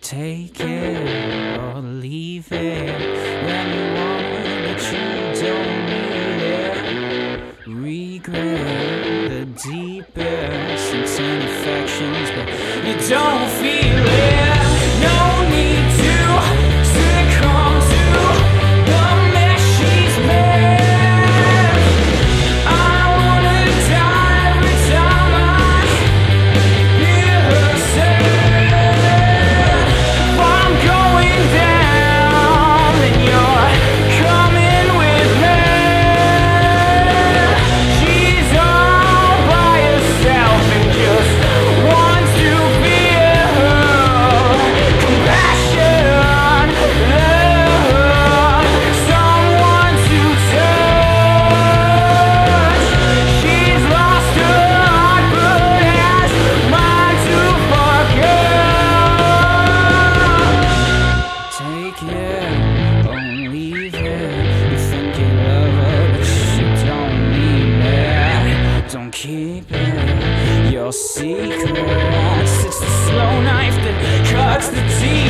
Take it or leave it. When you want it, but you don't need it. Regret the deepest intent affections, but you don't feel it. It. Don't keep it. Your secret. It's the slow knife that cuts the. No